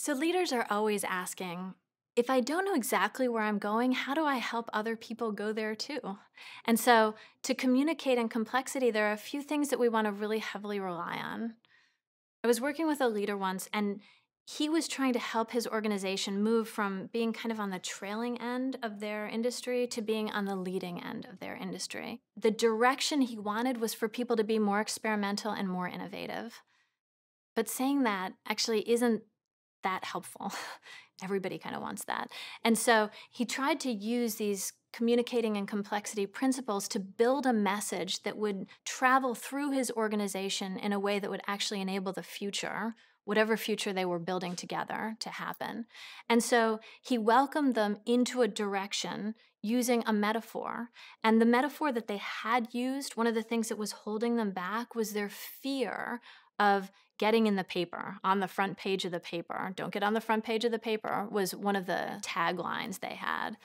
So, leaders are always asking if I don't know exactly where I'm going, how do I help other people go there too? And so, to communicate in complexity, there are a few things that we want to really heavily rely on. I was working with a leader once, and he was trying to help his organization move from being kind of on the trailing end of their industry to being on the leading end of their industry. The direction he wanted was for people to be more experimental and more innovative. But saying that actually isn't that helpful. Everybody kind of wants that. And so he tried to use these communicating and complexity principles to build a message that would travel through his organization in a way that would actually enable the future, whatever future they were building together, to happen. And so he welcomed them into a direction using a metaphor. And the metaphor that they had used, one of the things that was holding them back was their fear of getting in the paper, on the front page of the paper. Don't get on the front page of the paper was one of the taglines they had.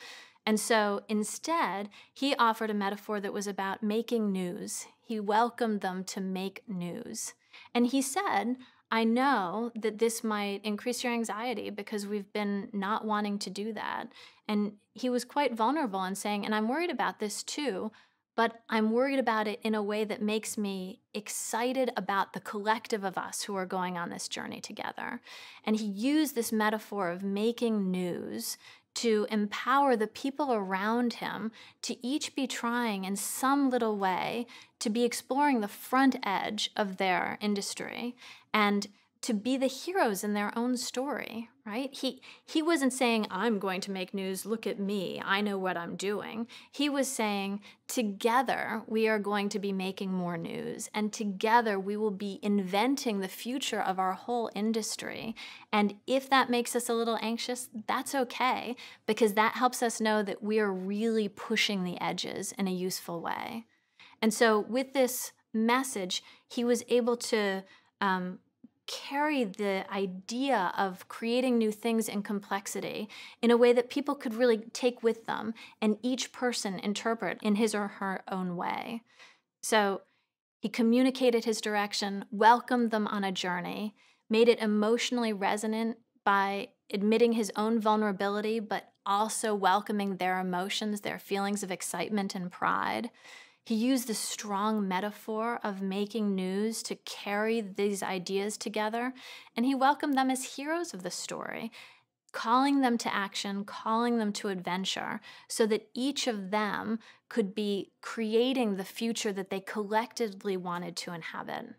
And so instead, he offered a metaphor that was about making news. He welcomed them to make news. And he said, I know that this might increase your anxiety because we've been not wanting to do that. And he was quite vulnerable in saying, and I'm worried about this too, but I'm worried about it in a way that makes me excited about the collective of us who are going on this journey together. And he used this metaphor of making news to empower the people around him to each be trying in some little way to be exploring the front edge of their industry and to be the heroes in their own story, right? He he wasn't saying I'm going to make news, look at me, I know what I'm doing. He was saying together we are going to be making more news and together we will be inventing the future of our whole industry. And if that makes us a little anxious, that's okay because that helps us know that we are really pushing the edges in a useful way. And so with this message, he was able to um, carry the idea of creating new things in complexity in a way that people could really take with them and each person interpret in his or her own way. So he communicated his direction, welcomed them on a journey, made it emotionally resonant by admitting his own vulnerability, but also welcoming their emotions, their feelings of excitement and pride. He used the strong metaphor of making news to carry these ideas together, and he welcomed them as heroes of the story, calling them to action, calling them to adventure, so that each of them could be creating the future that they collectively wanted to inhabit.